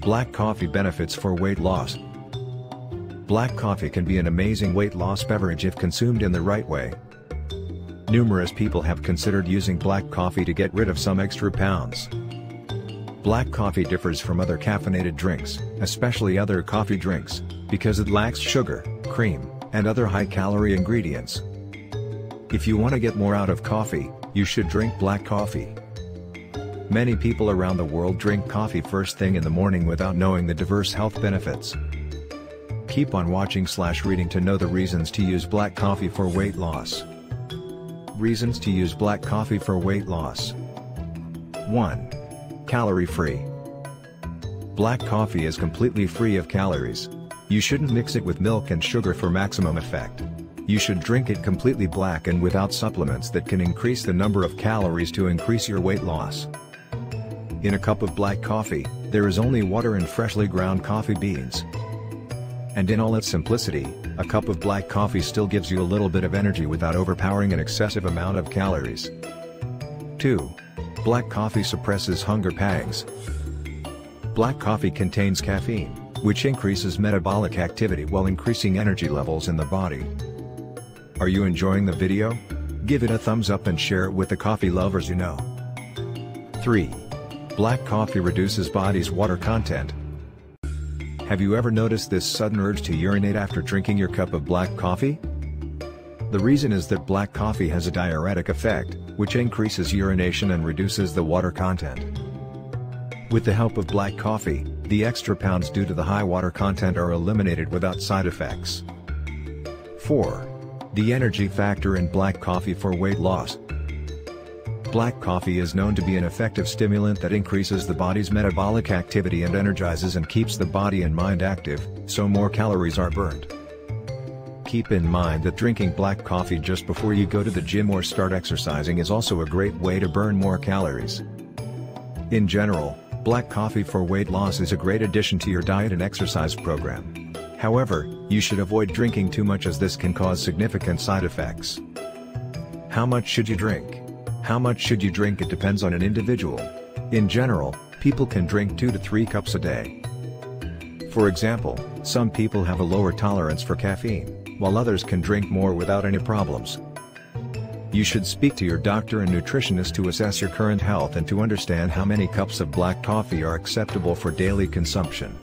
Black coffee benefits for weight loss. Black coffee can be an amazing weight loss beverage if consumed in the right way. Numerous people have considered using black coffee to get rid of some extra pounds. Black coffee differs from other caffeinated drinks, especially other coffee drinks, because it lacks sugar, cream, and other high-calorie ingredients. If you want to get more out of coffee, you should drink black coffee. Many people around the world drink coffee first thing in the morning without knowing the diverse health benefits. Keep on watching slash reading to know the reasons to use black coffee for weight loss. Reasons to use black coffee for weight loss. 1. Calorie free. Black coffee is completely free of calories. You shouldn't mix it with milk and sugar for maximum effect. You should drink it completely black and without supplements that can increase the number of calories to increase your weight loss. In a cup of black coffee, there is only water and freshly ground coffee beans. And in all its simplicity, a cup of black coffee still gives you a little bit of energy without overpowering an excessive amount of calories. 2. Black coffee suppresses hunger pangs. Black coffee contains caffeine, which increases metabolic activity while increasing energy levels in the body. Are you enjoying the video? Give it a thumbs up and share it with the coffee lovers you know. 3. Black coffee reduces body's water content. Have you ever noticed this sudden urge to urinate after drinking your cup of black coffee? The reason is that black coffee has a diuretic effect, which increases urination and reduces the water content. With the help of black coffee, the extra pounds due to the high water content are eliminated without side effects. 4. The energy factor in black coffee for weight loss. Black coffee is known to be an effective stimulant that increases the body's metabolic activity and energizes and keeps the body and mind active, so more calories are burned. Keep in mind that drinking black coffee just before you go to the gym or start exercising is also a great way to burn more calories. In general, black coffee for weight loss is a great addition to your diet and exercise program. However, you should avoid drinking too much as this can cause significant side effects. How much should you drink? How much should you drink it depends on an individual. In general, people can drink 2 to 3 cups a day. For example, some people have a lower tolerance for caffeine, while others can drink more without any problems. You should speak to your doctor and nutritionist to assess your current health and to understand how many cups of black coffee are acceptable for daily consumption.